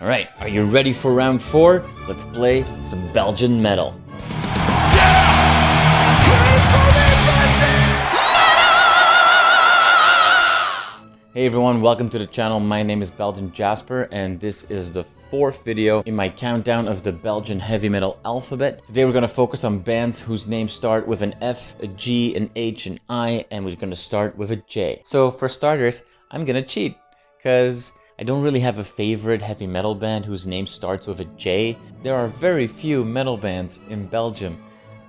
Alright, are you ready for round four? Let's play some Belgian metal. Hey everyone, welcome to the channel. My name is Belgian Jasper and this is the fourth video in my countdown of the Belgian heavy metal alphabet. Today we're going to focus on bands whose names start with an F, a G, an H, an I, and we're going to start with a J. So for starters, I'm going to cheat because I don't really have a favorite heavy metal band whose name starts with a J. There are very few metal bands in Belgium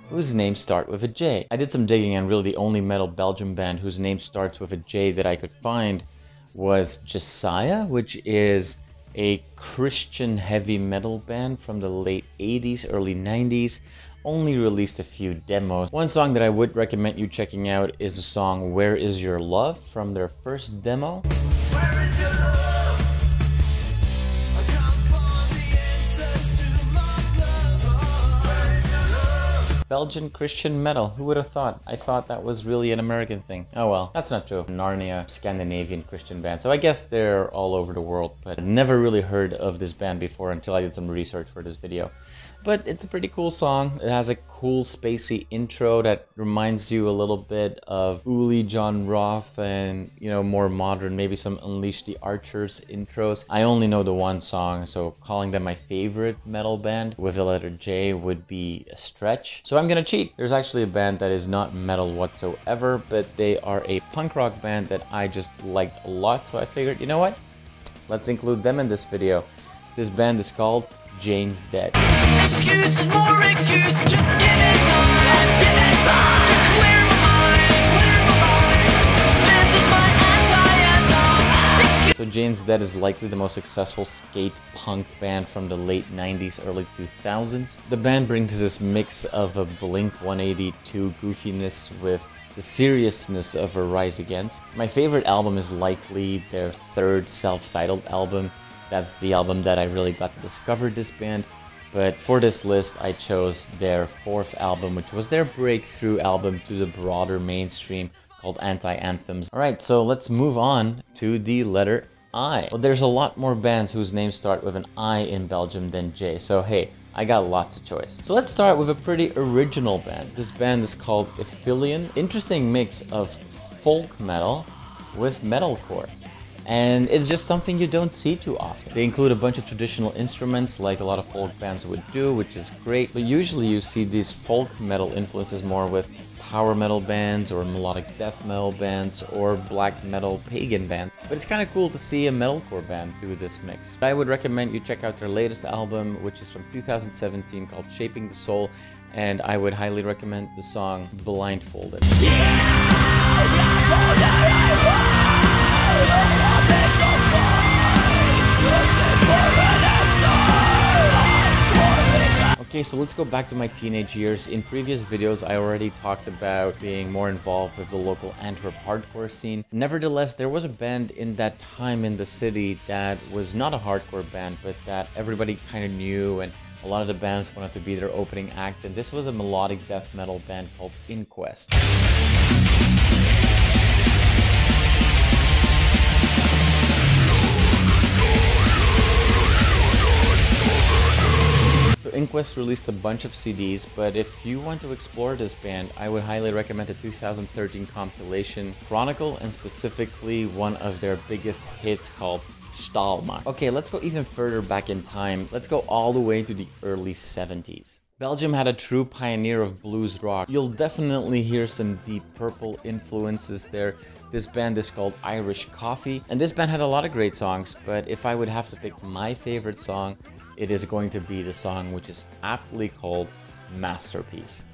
whose names start with a J. I did some digging and really the only metal Belgian band whose name starts with a J that I could find was Josiah, which is a Christian heavy metal band from the late 80s, early 90s. Only released a few demos. One song that I would recommend you checking out is the song Where Is Your Love from their first demo. Belgian Christian metal. Who would have thought? I thought that was really an American thing. Oh well, that's not true. Narnia, Scandinavian Christian band. So I guess they're all over the world, but I never really heard of this band before until I did some research for this video but it's a pretty cool song. It has a cool spacey intro that reminds you a little bit of Uli John Roth and you know more modern, maybe some Unleash the Archers intros. I only know the one song, so calling them my favorite metal band with the letter J would be a stretch. So I'm gonna cheat. There's actually a band that is not metal whatsoever, but they are a punk rock band that I just liked a lot. So I figured, you know what? Let's include them in this video. This band is called Janez Detd. Excuses, more excuses, just give it time, give it time to clear my mind, clear my mind. This is my anti-anthem. So Janez Detd is likely the most successful skate punk band from the late 90s, early 2000s. The band brings this mix of a Blink 182 goofiness with the seriousness of a Rise Against. My favorite album is likely their third self-titled album, that's the album that I really got to discover this band. But for this list, I chose their fourth album, which was their breakthrough album to the broader mainstream called Anti Anthems. Alright, so let's move on to the letter I. Well, there's a lot more bands whose names start with an I in Belgium than J, so hey, I got lots of choice. So let's start with a pretty original band. This band is called Ithilien. Interesting mix of folk metal with metalcore and it's just something you don't see too often. They include a bunch of traditional instruments like a lot of folk bands would do, which is great, but usually you see these folk metal influences more with power metal bands or melodic death metal bands or black metal pagan bands. But it's kind of cool to see a metalcore band do this mix. I would recommend you check out their latest album, which is from 2017 called Shaping the Soul, and I would highly recommend the song Blindfolded. Yeah! Okay, so let's go back to my teenage years. In previous videos, I already talked about being more involved with the local Antwerp hardcore scene. Nevertheless, there was a band in that time in the city that was not a hardcore band, but that everybody kind of knew and a lot of the bands wanted to be their opening act, and this was a melodic death metal band called In-Quest. In-Quest released a bunch of CDs, but if you want to explore this band, I would highly recommend the 2013 compilation Chronicle and specifically one of their biggest hits called Stahlmacht. Okay, let's go even further back in time. Let's go all the way to the early 70s. Belgium had a true pioneer of blues rock. You'll definitely hear some Deep Purple influences there. This band is called Irish Coffee, and this band had a lot of great songs, but if I would have to pick my favorite song, it is going to be the song which is aptly called Masterpiece.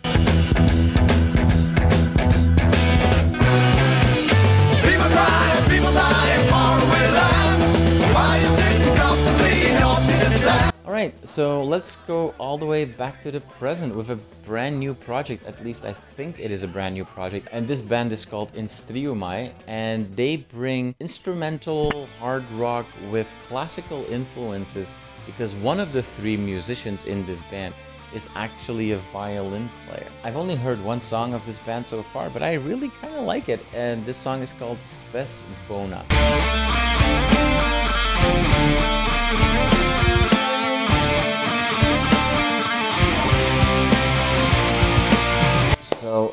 Alright, so let's go all the way back to the present with a brand new project, at least I think it is a brand new project, and this band is called Instriumae, and they bring instrumental hard rock with classical influences because one of the three musicians in this band is actually a violin player. I've only heard one song of this band so far, but I really kind of like it, and this song is called Spes Bona.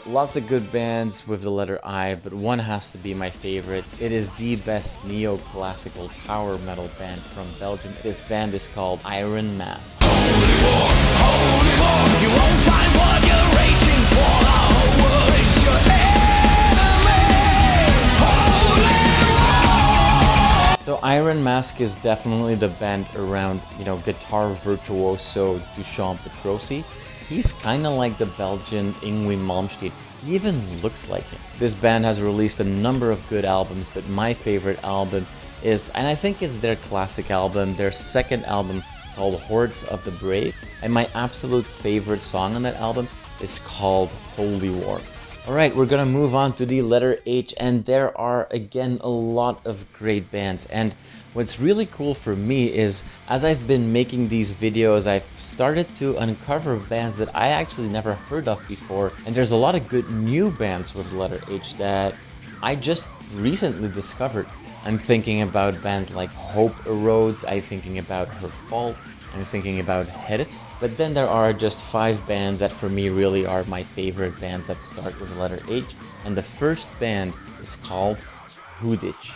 Lots of good bands with the letter I, but one has to be my favorite. It is the best neoclassical power metal band from Belgium. This band is called Iron Mask. So Iron Mask is definitely the band around, you know, guitar virtuoso Dushan Petrossi. He's kind of like the Belgian Yngwie Malmsteen. He even looks like him. This band has released a number of good albums, but my favorite album is, and I think it's their classic album, their second album called Hordes of the Brave. And my absolute favorite song on that album is called Holy War. Alright, we're gonna move on to the letter H, and there are again a lot of great bands. And what's really cool for me is as I've been making these videos, I've started to uncover bands that I actually never heard of before. And there's a lot of good new bands with the letter H that I just recently discovered. I'm thinking about bands like Hope Erodes, I'm thinking about Her Fault, I'm thinking about Herfst, but then there are just five bands that for me really are my favorite bands that start with the letter H, and the first band is called Hudič.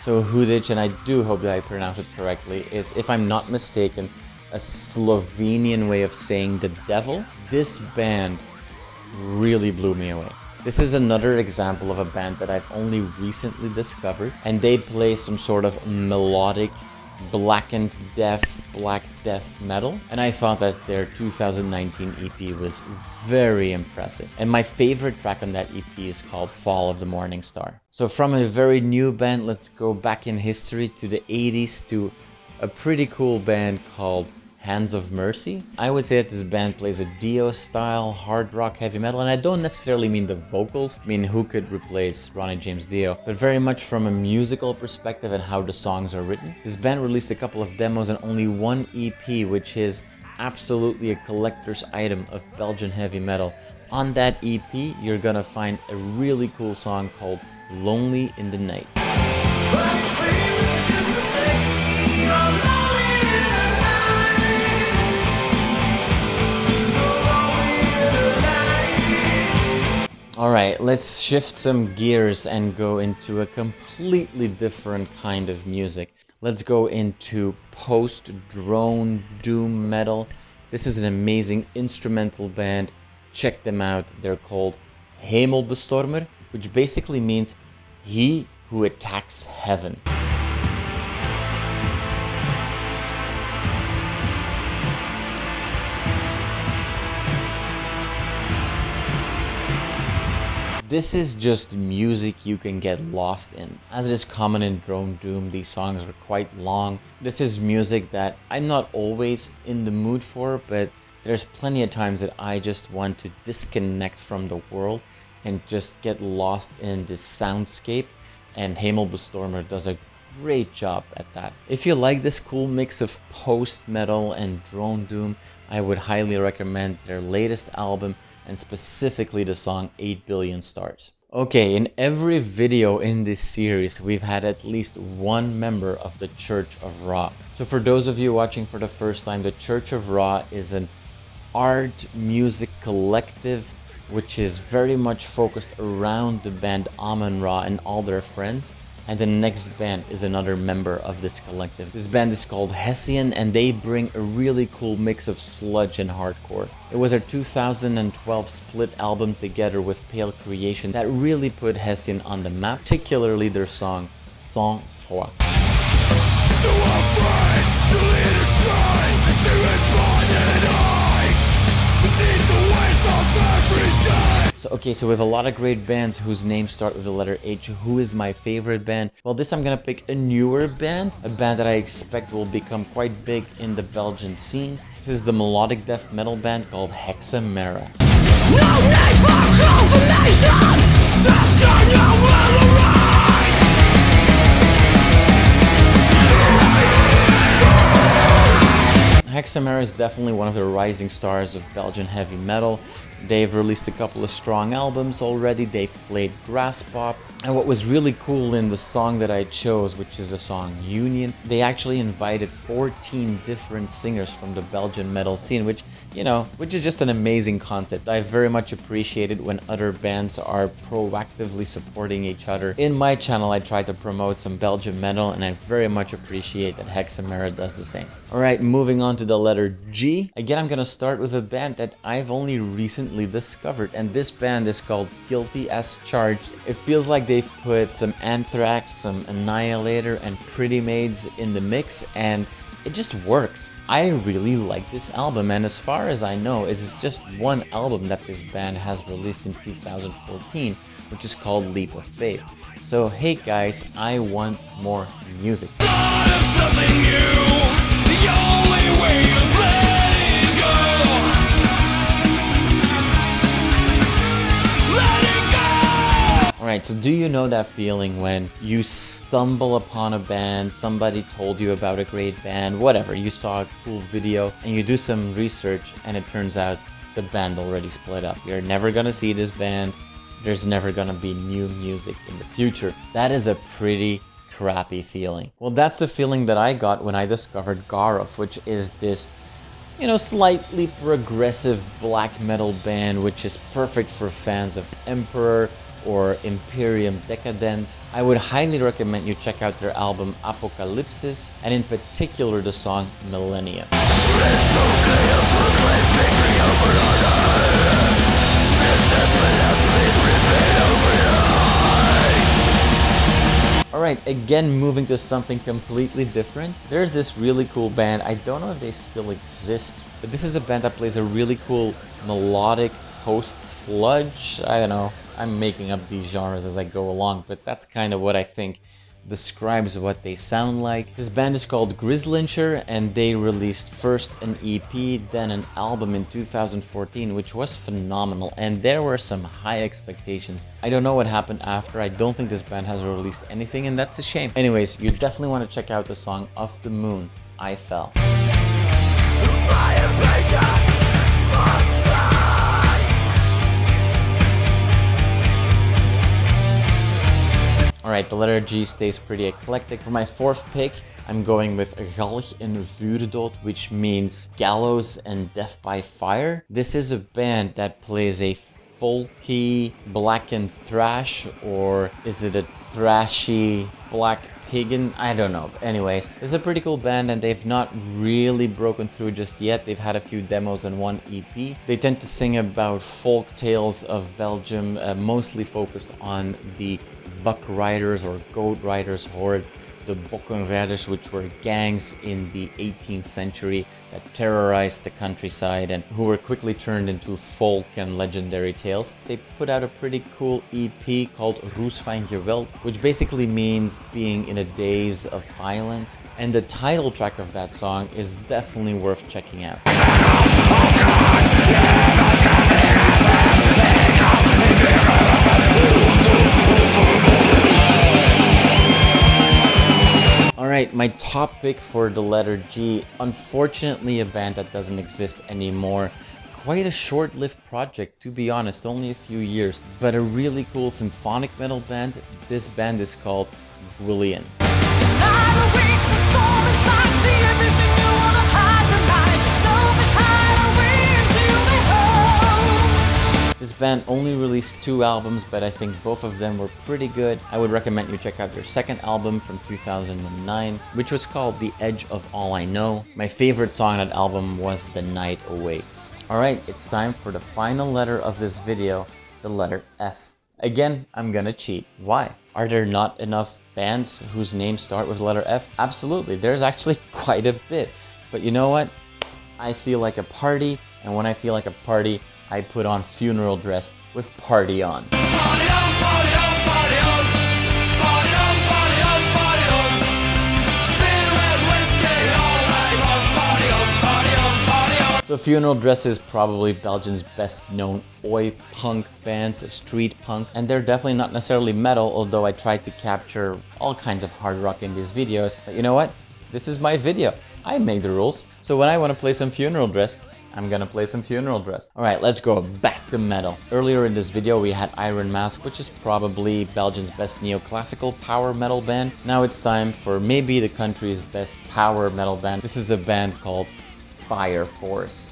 So Hudič, and I do hope that I pronounce it correctly, is, if I'm not mistaken, a Slovenian way of saying the devil. This band really blew me away. This is another example of a band that I've only recently discovered, and they play some sort of melodic, blackened death, black death metal, and I thought that their 2019 EP was very impressive. And my favorite track on that EP is called Fall of the Morning Star. So from a very new band, let's go back in history to the 80s to a pretty cool band called Hands of Mercy. I would say that this band plays a Dio style hard rock heavy metal, and I don't necessarily mean the vocals, I mean who could replace Ronnie James Dio, but very much from a musical perspective and how the songs are written. This band released a couple of demos and only one EP, which is absolutely a collector's item of Belgian heavy metal. On that EP, you're gonna find a really cool song called Lonely in the Night. Alright, let's shift some gears and go into a completely different kind of music. Let's go into post-drone doom metal. This is an amazing instrumental band. Check them out. They're called Hemelbestormer, which basically means he who attacks heaven. This is just music you can get lost in. As it is common in Drone Doom, these songs are quite long. This is music that I'm not always in the mood for, but there's plenty of times that I just want to disconnect from the world and just get lost in this soundscape. And Hemelbestormer does a great job at that. If you like this cool mix of post metal and drone doom, I would highly recommend their latest album and specifically the song 8 Billion Stars. Okay, in every video in this series, we've had at least one member of the Church of Ra. So for those of you watching for the first time, the Church of Ra is an art music collective which is very much focused around the band Amenra and all their friends and the next band is another member of this collective. This band is called Hessian and they bring a really cool mix of sludge and hardcore. It was their 2012 split album together with Pale Creation that really put Hessian on the map, particularly their song Sang Froid. So, okay, so we have a lot of great bands whose names start with the letter H. Who is my favorite band? Well, this I'm gonna pick a newer band, a band that I expect will become quite big in the Belgian scene. This is the melodic death metal band called Hexa Mera. No Hexa Mera is definitely one of the rising stars of Belgian heavy metal. They've released a couple of strong albums already, they've played Graspop, and what was really cool in the song that I chose, which is the song Union, they actually invited 14 different singers from the Belgian metal scene, which you know, which is just an amazing concept. I very much appreciate it when other bands are proactively supporting each other. In my channel, I try to promote some Belgian metal, and I very much appreciate that Hexa Mera does the same. Alright, moving on to the letter G. Again, I'm gonna start with a band that I've only recently discovered, and this band is called Guilty as Charged. It feels like they've put some Anthrax, some Annihilator, and Pretty Maids in the mix, and it just works. I really like this album, and as far as I know, it is just one album that this band has released in 2014, which is called Leap of Faith. So hey guys, I want more music. Alright, so do you know that feeling when you stumble upon a band, somebody told you about a great band, whatever, you saw a cool video, and you do some research, and it turns out the band already split up. You're never gonna see this band, there's never gonna be new music in the future. That is a pretty crappy feeling. Well, that's the feeling that I got when I discovered Gorath, which is this you know, slightly progressive black metal band, which is perfect for fans of Emperor, or Imperium Dekadenz, I would highly recommend you check out their album Apocalypsis and in particular the song Millennium. Alright, again moving to something completely different. There's this really cool band, I don't know if they still exist, but this is a band that plays a really cool melodic post sludge. I don't know. I'm making up these genres as I go along, but that's kind of what I think describes what they sound like. This band is called Grizzlyncher and they released first an EP, then an album in 2014, which was phenomenal. And there were some high expectations. I don't know what happened after. I don't think this band has released anything, and that's a shame. Anyways, you definitely want to check out the song Off the Moon, I Fell. Alright, the letter G stays pretty eclectic. For my fourth pick, I'm going with Galg en Vuurdood, which means gallows and death by fire. This is a band that plays a folky black and thrash, or is it a thrashy black pagan? I don't know. Anyways, it's a pretty cool band and they've not really broken through just yet. They've had a few demos and one EP. They tend to sing about folk tales of Belgium, uh, mostly focused on the buck riders or goat riders horde, the Bokkenrijders, which were gangs in the 18th century that terrorized the countryside and who were quickly turned into folk and legendary tales. They put out a pretty cool EP called Roes van Geweld, which basically means being in a daze of violence. And the title track of that song is definitely worth checking out. Alright, my top pick for the letter G, unfortunately a band that doesn't exist anymore. Quite a short-lived project, to be honest, only a few years, but a really cool symphonic metal band. This band is called Gwyllion. This band only released two albums, but I think both of them were pretty good. I would recommend you check out their second album from 2009, which was called The Edge of All I Know. My favorite song on that album was The Night Awaits. Alright, it's time for the final letter of this video, the letter F. Again, I'm gonna cheat. Why? Are there not enough bands whose names start with letter F? Absolutely, there's actually quite a bit. But you know what? I feel like a party, and when I feel like a party, I put on funeral dress with party on. So Funeral Dress is probably Belgium's best known oi punk bands, street punk, and they're definitely not necessarily metal, although I tried to capture all kinds of hard rock in these videos. But you know what? This is my video. I make the rules. So when I want to play some funeral dress, I'm gonna play some funeral dress. Alright, let's go back to metal. Earlier in this video we had Iron Mask, which is probably Belgium's best neoclassical power metal band. Now it's time for maybe the country's best power metal band. This is a band called FireForce.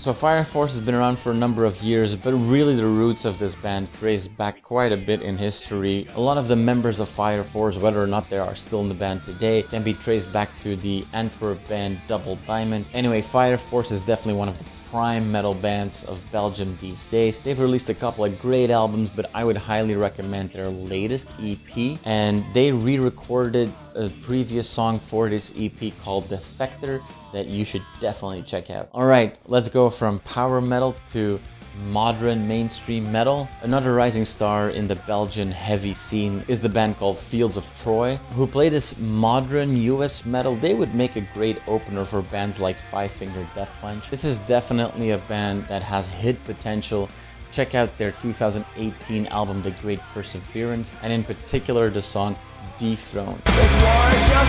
So FireForce has been around for a number of years, but really the roots of this band trace back quite a bit in history. A lot of the members of FireForce, whether or not they are still in the band today, can be traced back to the Antwerp band Double Diamond. Anyway, FireForce is definitely one of the prime metal bands of Belgium these days. They've released a couple of great albums, but I would highly recommend their latest EP. And they re-recorded a previous song for this EP called Defector that you should definitely check out. Alright, let's go from power metal to modern mainstream metal. Another rising star in the Belgian heavy scene is the band called Fields of Troy, who play this modern US metal. They would make a great opener for bands like Five Finger Death Punch. This is definitely a band that has hit potential. Check out their 2018 album The Great Perseverance, and in particular the song just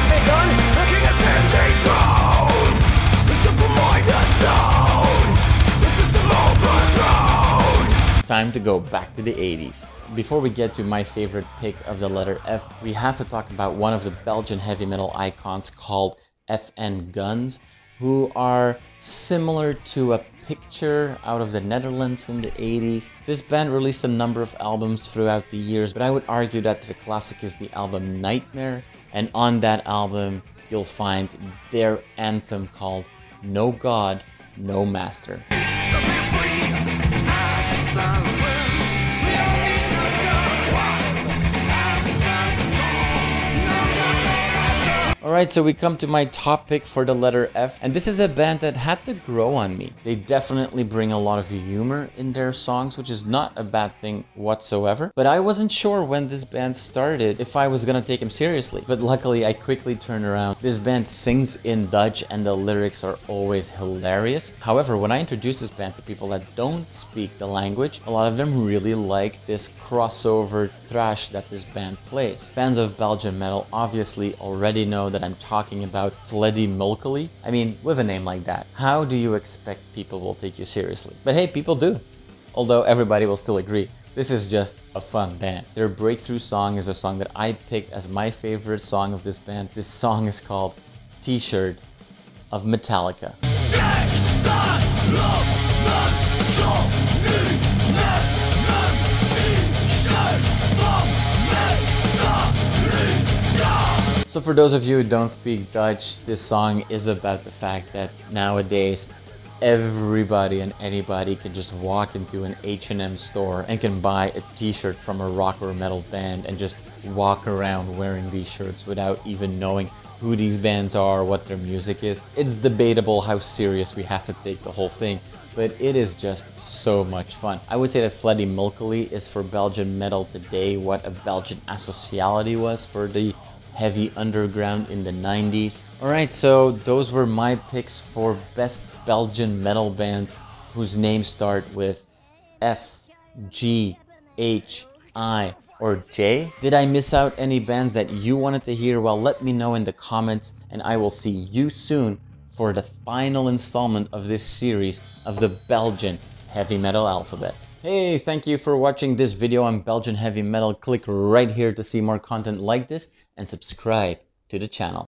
begun, the time to go back to the 80s. Before we get to my favorite pick of the letter F, we have to talk about one of the Belgian heavy metal icons called FN Guns, who are similar to a picture out of the Netherlands in the 80s. This band released a number of albums throughout the years, but I would argue that the classic is the album Nightmare, and on that album you'll find their anthem called No God, No Master. Alright, so we come to my top pick for the letter F, and this is a band that had to grow on me. They definitely bring a lot of humor in their songs, which is not a bad thing whatsoever. But I wasn't sure when this band started if I was gonna take them seriously. But luckily, I quickly turned around. This band sings in Dutch, and the lyrics are always hilarious. However, when I introduce this band to people that don't speak the language, a lot of them really like this crossover thrash that this band plays. Fans of Belgian metal obviously already know that I'm talking about Fleddy Melculy. I mean, with a name like that, how do you expect people will take you seriously? But hey, people do. Although everybody will still agree, this is just a fun band. Their breakthrough song is a song that I picked as my favorite song of this band. This song is called T-Shirt of Metallica. So for those of you who don't speak Dutch, this song is about the fact that nowadays everybody and anybody can just walk into an H&M store and can buy a t-shirt from a rock or metal band and just walk around wearing these shirts without even knowing who these bands are, what their music is. It's debatable how serious we have to take the whole thing, but it is just so much fun. I would say that Fleddy Melculy is for Belgian metal today what a Belgian Asociality was for the heavy underground in the 90s. Alright, so those were my picks for best Belgian metal bands whose names start with F, G, H, I, or J. Did I miss out any bands that you wanted to hear? Well, let me know in the comments and I will see you soon for the final installment of this series of the Belgian heavy metal alphabet. Hey, thank you for watching this video on Belgian heavy metal. Click right here to see more content like this and subscribe to the channel.